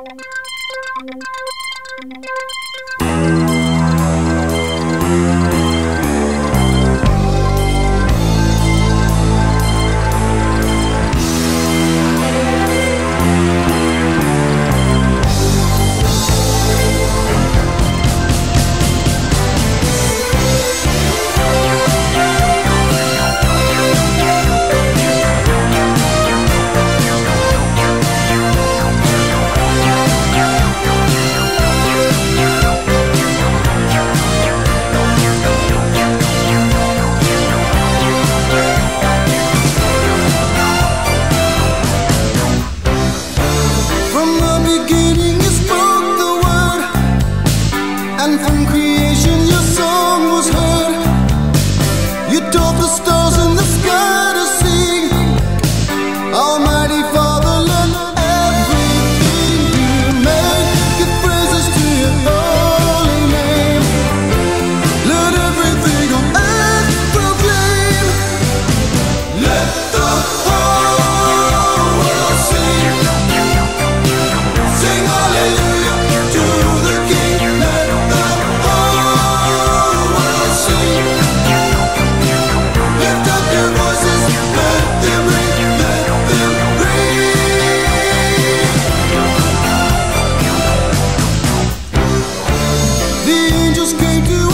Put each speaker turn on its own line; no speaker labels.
Thank you. You told the story. escape to